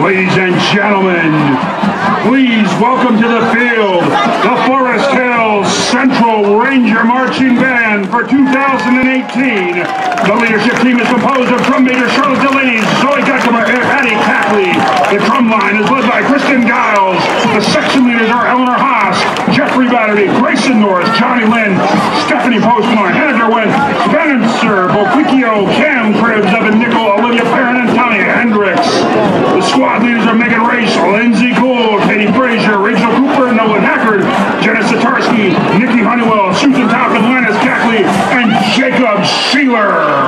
Ladies and gentlemen, please welcome to the field the Forest Hills Central Ranger Marching Band for 2018. The leadership team is composed of drum major Charlotte Delaney, Zoe Geckemer, and Patty Catley. The drum line is led by Kristen Giles. The section leaders are Eleanor Haas, Jeffrey Batterby, Grayson Norris, Johnny Lynn, Stephanie Postmore, Heather Derwin, Spencer Boquicchio, Cam Cribs, and Jacob Sheeler.